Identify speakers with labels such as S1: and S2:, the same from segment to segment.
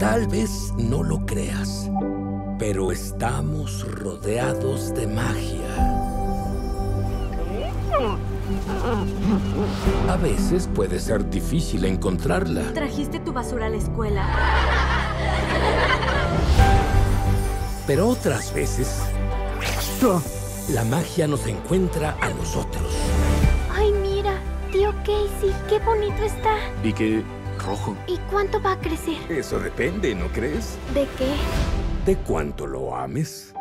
S1: Tal vez no lo creas, pero estamos rodeados de magia. A veces puede ser difícil encontrarla.
S2: Trajiste tu basura a la escuela.
S1: Pero otras veces, la magia nos encuentra a nosotros.
S3: Ay, mira, tío Casey, qué bonito está.
S4: Vi que rojo.
S3: ¿Y cuánto va a crecer?
S1: Eso depende, ¿no crees?
S3: ¿De qué?
S1: De cuánto lo ames.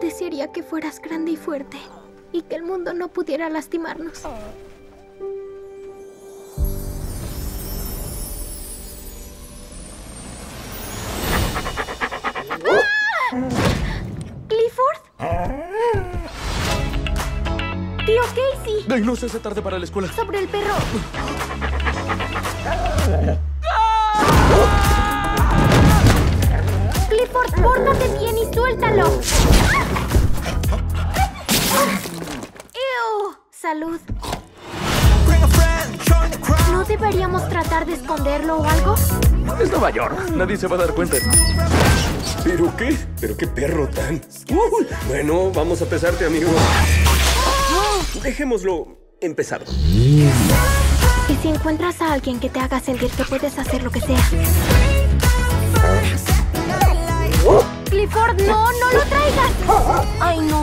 S3: Desearía que fueras grande y fuerte y que el mundo no pudiera lastimarnos. ¿Clifford? Tío Casey,
S4: Ay, no se hace tarde para la escuela.
S3: sobre el perro. Clifford, pórtate bien y suéltalo. ¡Ew! Salud. ¿No deberíamos tratar de esconderlo o algo?
S4: Es Nueva York. Nadie se va a dar cuenta.
S5: ¿Pero qué? ¿Pero qué perro tan? Bueno, vamos a pesarte, amigo. Dejémoslo empezar.
S3: ¿Y si encuentras a alguien que te haga sentir que puedes hacer lo que sea? Clifford, no, no lo traigas. Ay, no.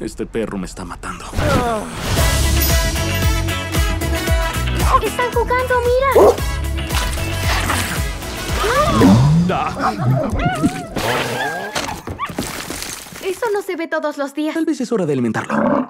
S4: Este perro me está matando.
S3: Están jugando, mira. Eso no se ve todos los días.
S4: Tal vez es hora de alimentarlo.